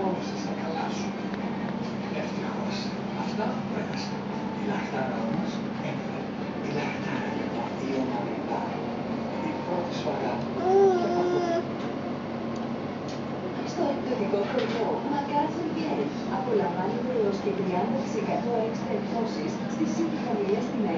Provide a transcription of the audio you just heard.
φόβησε θα καλά σου. Ευτυχώς αυτά πέρασαν. Η λαχτάρα όμως έφερε Η λαχτάρα λοιπόν, η ομορφιά. Η πρώτη σου αγάπη. Στο εκδοτικό χωριό Μακάρθον Place απολαμβάνεται έως και 30% έξτρα εκπτώσεις στις ήδη χαμηλές τιμές